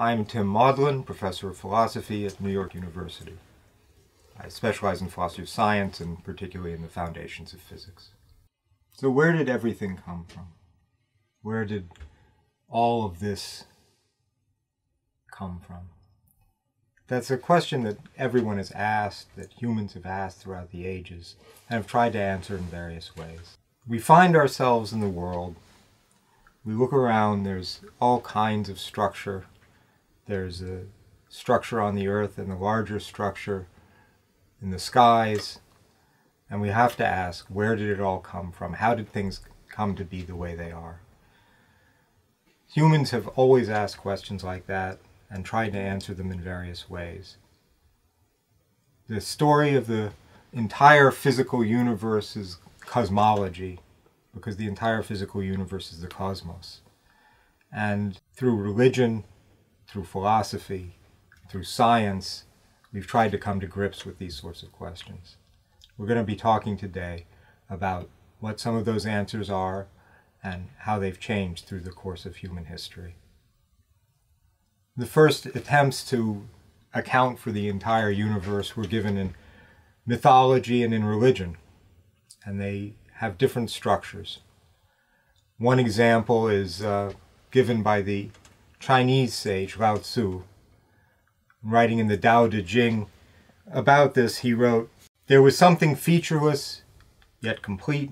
I'm Tim Maudlin, professor of philosophy at New York University. I specialize in philosophy of science and particularly in the foundations of physics. So, where did everything come from? Where did all of this come from? That's a question that everyone has asked, that humans have asked throughout the ages, and have tried to answer in various ways. We find ourselves in the world. We look around, there's all kinds of structure. There's a structure on the earth and a larger structure in the skies. And we have to ask, where did it all come from? How did things come to be the way they are? Humans have always asked questions like that and tried to answer them in various ways. The story of the entire physical universe is cosmology, because the entire physical universe is the cosmos. And through religion, through philosophy, through science, we've tried to come to grips with these sorts of questions. We're going to be talking today about what some of those answers are and how they've changed through the course of human history. The first attempts to account for the entire universe were given in mythology and in religion, and they have different structures. One example is uh, given by the Chinese sage Lao Tzu. Writing in the Tao Te Ching about this, he wrote, There was something featureless, yet complete,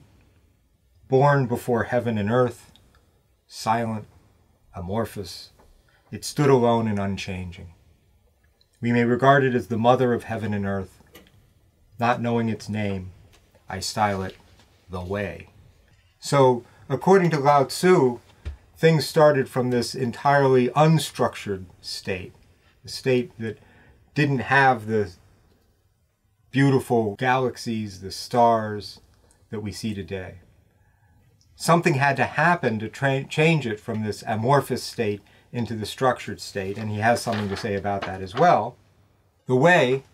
born before heaven and earth, silent, amorphous, it stood alone and unchanging. We may regard it as the mother of heaven and earth. Not knowing its name, I style it the way. So, according to Lao Tzu, things started from this entirely unstructured state, a state that didn't have the beautiful galaxies, the stars that we see today. Something had to happen to tra- change it from this amorphous state into the structured state, and he has something to say about that as well. The way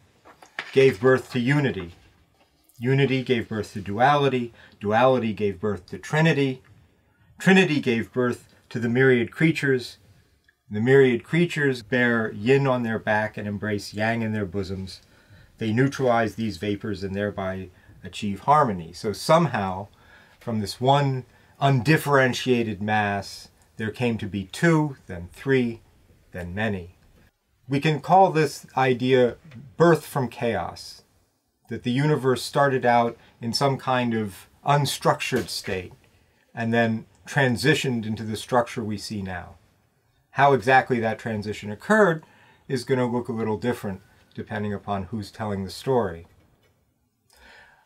gave birth to unity. Unity gave birth to duality. Duality gave birth to trinity. Trinity gave birth to the myriad creatures. The myriad creatures bear yin on their back and embrace yang in their bosoms. They neutralize these vapors and thereby achieve harmony. So somehow, from this one undifferentiated mass, there came to be two, then three, then many. We can call this idea birth from chaos, that the universe started out in some kind of unstructured state and then transitioned into the structure we see now. How exactly that transition occurred is going to look a little different depending upon who's telling the story.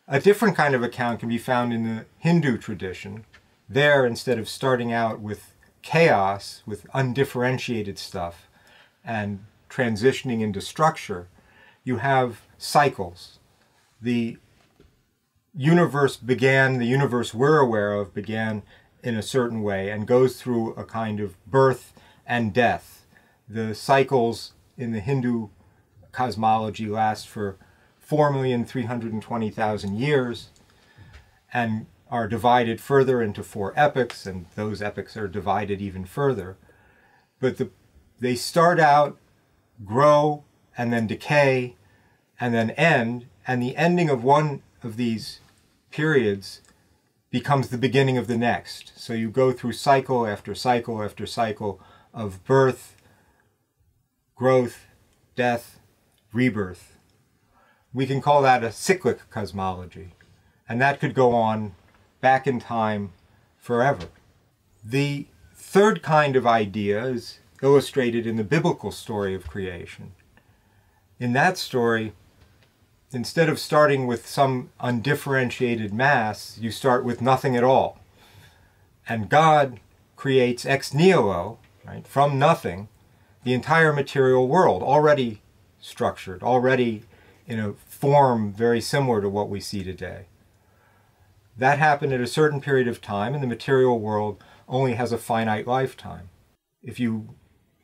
A different kind of account can be found in the Hindu tradition. There, instead of starting out with chaos with undifferentiated stuff and transitioning into structure, you have cycles. The universe began, the universe we're aware of began in a certain way and goes through a kind of birth and death. The cycles in the Hindu cosmology last for 4,320,000 years and are divided further into four epochs, and those epochs are divided even further. But the, they start out, grow, and then decay, and then end, and the ending of one of these periods becomes the beginning of the next. So you go through cycle after cycle after cycle of birth, growth, death, rebirth. We can call that a cyclic cosmology. And that could go on back in time forever. The third kind of idea is illustrated in the biblical story of creation. In that story, instead of starting with some undifferentiated mass, you start with nothing at all. And God creates ex nihilo, right, from nothing, the entire material world, already structured, already in a form very similar to what we see today. That happened at a certain period of time, and the material world only has a finite lifetime. If you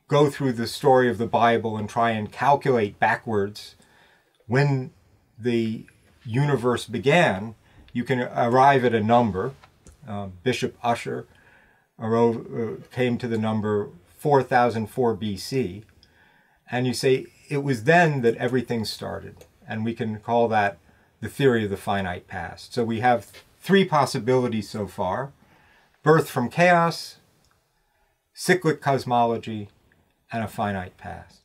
go through the story of the Bible and try and calculate backwards when the universe began, you can arrive at a number. Uh, Bishop Ussher uh, came to the number 4004 BC, And you say it was then that everything started. And we can call that the theory of the finite past. So we have three possibilities so far birth from chaos, cyclic cosmology, and a finite past.